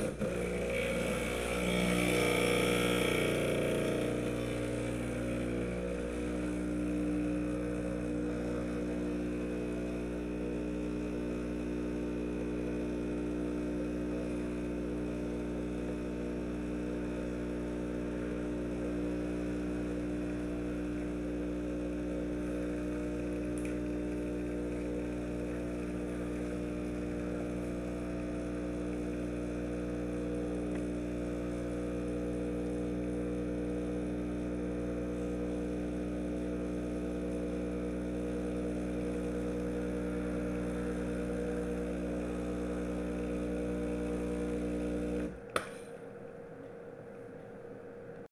uh, uh.